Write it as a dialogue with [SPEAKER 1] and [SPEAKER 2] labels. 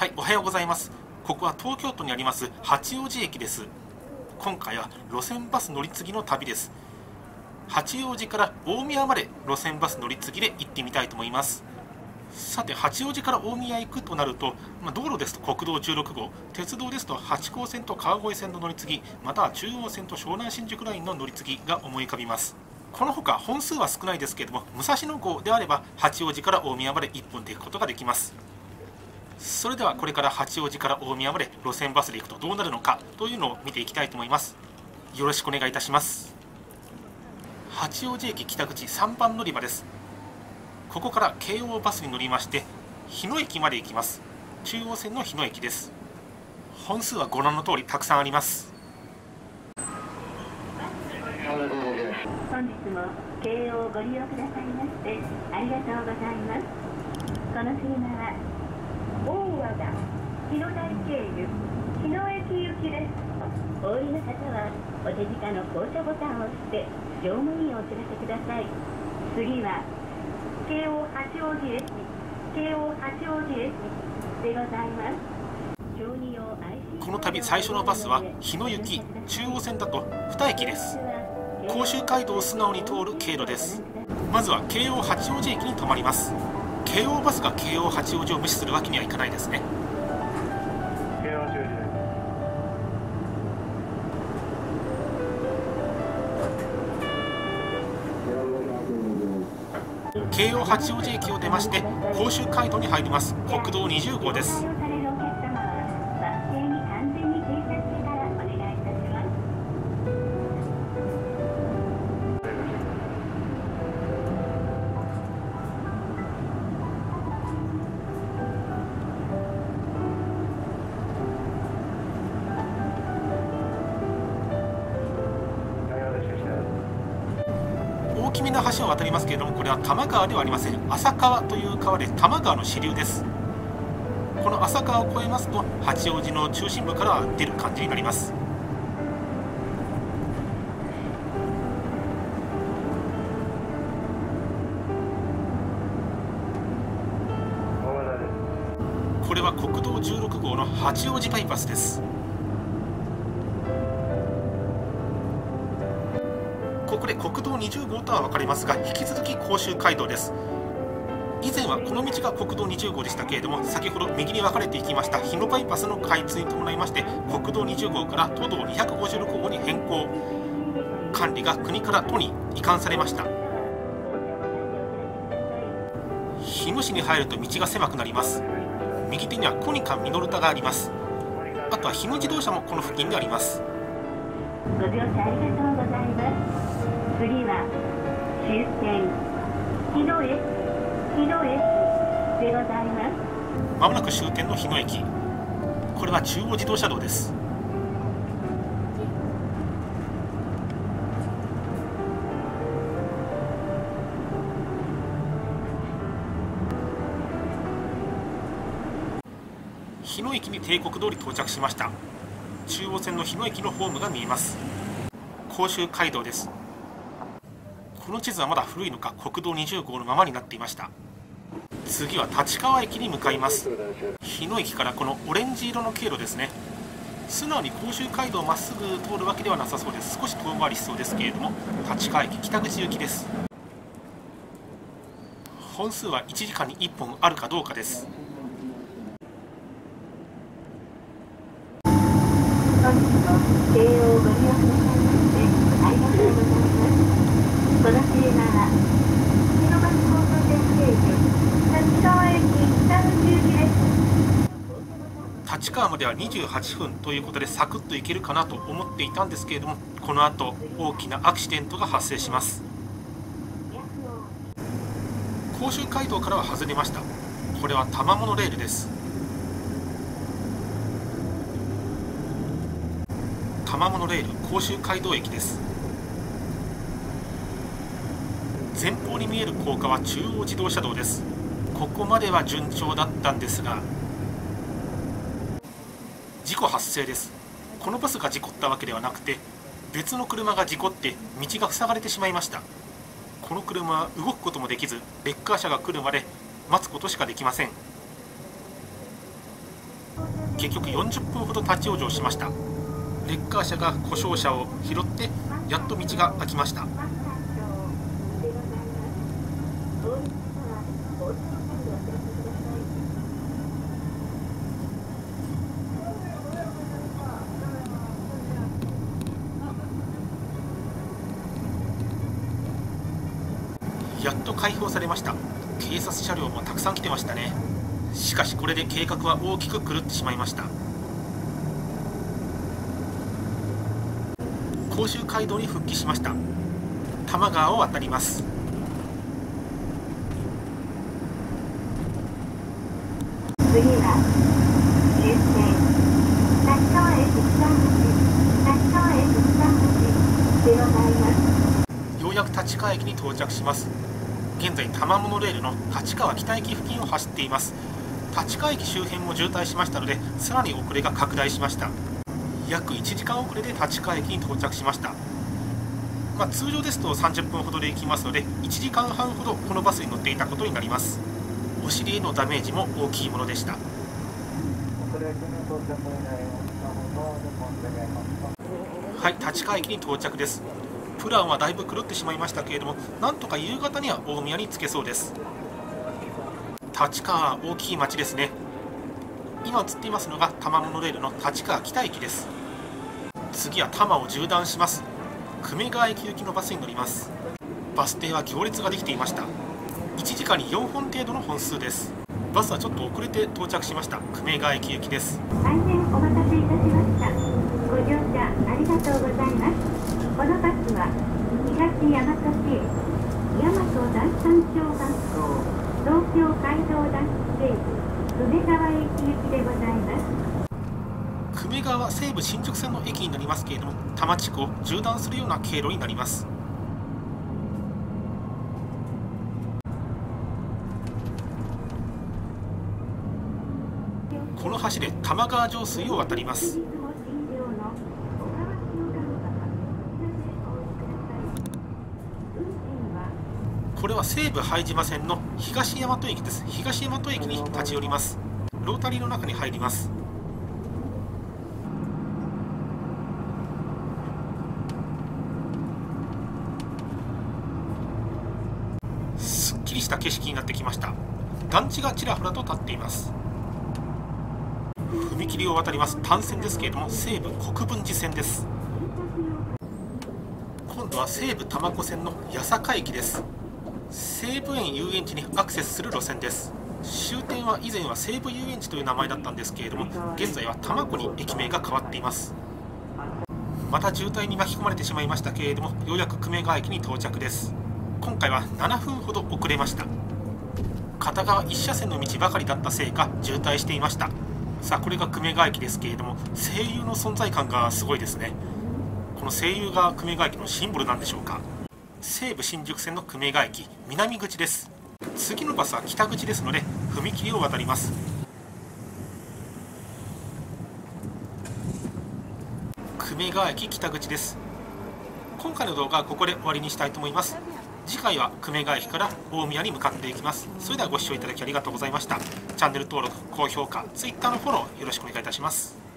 [SPEAKER 1] はいおはようございます。ここは東京都にあります八王子駅です。今回は路線バス乗り継ぎの旅です。八王子から大宮まで路線バス乗り継ぎで行ってみたいと思います。さて八王子から大宮行くとなると、まあ、道路ですと国道16号鉄道ですと八高線と川越線の乗り継ぎまたは中央線と湘南新宿ラインの乗り継ぎが思い浮かびます。このほか本数は少ないですけれども武蔵野号であれば八王子から大宮まで1本で行くことができます。それではこれから八王子から大宮まで路線バスで行くとどうなるのかというのを見ていきたいと思います。よろしくお願いいたします。八王子駅北口3番乗り場です。ここから京王バスに乗りまして日野駅まで行きます。中央線の日野駅です。本数はご覧の通りたくさんあります。
[SPEAKER 2] 本日も京王ご利用くださいましてありがとうございます。この車は大和田日野台経由。日野駅行きです。お降りの方はお手近の降車ボタンを押して乗務員をお知らせください。次は京王八王子駅。京王八王子駅でございます。
[SPEAKER 1] この旅最初のバスは日野行き中央線だと2駅です。甲州街道を素直に通る経路です。まずは京王八王子駅に停まります。京王バスが京王八王子を無視するわけにはいかないですね。京王八王子駅を出まして甲州街道に入ります。国道20号です。大きめな橋を渡りますけれどもこれは多摩川ではありません。浅川という川で多摩川の支流です。この浅川を越えますと八王子の中心部からは出る感じになります。これは国道16号の八王子バイパスですここで国道20号とは分かりますが引き続き甲州街道です。以前はこの道が国道20号でしたけれども先ほど右に分かれていきました日野バイパスの開通に伴いまして国道20号から都道256号に変更。管理が国から都に移管されました。日野市に入ると道が狭くなります。右手にはコニカミノルタがあります。あとは日野自動車もこの付近であります。
[SPEAKER 2] ご乗車ありがとうございます。次は終点日野駅日野駅でございます。
[SPEAKER 1] まもなく終点の日野駅。これは中央自動車道です。日野駅に帝国通り到着しました。中央線の日野駅のホームが見えます。甲州街道です。この地図はまだ古いのか国道20号のままになっていました。次は立川駅に向かいます。日野駅からこのオレンジ色の経路ですね。素直に甲州街道をまっすぐ通るわけではなさそうです。少し遠回りしそうですけれども立川駅北口行きです。本数は1時間に1本あるかどうかです。
[SPEAKER 2] 京王をご利用くださいましてありがとうございますこの車は日野バス交差点経由立川駅北口行きです
[SPEAKER 1] 立川までは28分ということでサクッと行けるかなと思っていたんですけれどもこの後大きなアクシデントが発生します。甲州街道からは外れました。これは多摩モノレールです。多摩モノレール甲州街道駅です。前方に見える高架は中央自動車道です。ここまでは順調だったんですが事故発生です。このバスが事故ったわけではなくて別の車が事故って道が塞がれてしまいました。この車は動くこともできずレッカー車が来るまで待つことしかできません。結局40分ほど立ち往生しました。レッカー車が故障車を拾ってやっと道が開きました。と解放されました。警察車両もたくさん来てましたね。しかしこれで計画は大きく狂ってしまいました。甲州街道に復帰しました。多摩川を渡ります。
[SPEAKER 2] 次は終点立川駅北口立川駅北口でございます
[SPEAKER 1] ようやく立川駅に到着します現在多摩モノレールの立川北駅付近を走っています。立川駅周辺も渋滞しましたのでさらに遅れが拡大しました。約1時間遅れで立川駅に到着しました。まあ、通常ですと30分ほどで行きますので1時間半ほどこのバスに乗っていたことになります。お尻へのダメージも大きいものでした。はい立川駅に到着です。プランはだいぶ狂ってしまいましたけれどもなんとか夕方には大宮に着けそうです。立川大きい町ですね。今映っていますのが多摩モノレールの立川北駅です。次は多摩を縦断します。久米川駅行きのバスに乗ります。バス停は行列ができていました。1時間に4本程度の本数です。バスはちょっと遅れて到着しました。久米川駅行きです。
[SPEAKER 2] 大変お待たせいたしました。ご乗車ありがとうございます。このバスは東大和市大和第三小学校東京街道脱西部久米川駅行きでございます。
[SPEAKER 1] 久米川西武新宿線の駅になりますけれども多摩地区を縦断するような経路になります。この橋で多摩川上水を渡りますこれは西武拝島線の東大和駅です。東大和駅に立ち寄ります。ロータリーの中に入ります。すっきりした景色になってきました。団地がちらほらと立っています。踏切を渡ります。単線ですけれども西武国分寺線です。今度は西武多摩湖線の八坂駅です。西武園遊園地にアクセスする路線です。終点は以前は西武遊園地という名前だったんですけれども現在は多摩湖に駅名が変わっています。また渋滞に巻き込まれてしまいましたけれどもようやく久米川駅に到着です。今回は7分ほど遅れました。片側1車線の道ばかりだったせいか渋滞していました。さあこれが久米川駅ですけれども声優の存在感がすごいですね。この声優が久米川駅のシンボルなんでしょうか西武新宿線の久米川駅南口です。次のバスは北口ですので踏切を渡ります。久米川駅北口です。今回の動画はここで終わりにしたいと思います。次回は久米川駅から大宮に向かっていきます。それではご視聴いただきありがとうございました。チャンネル登録高評価 Twitter のフォローよろしくお願いいたします。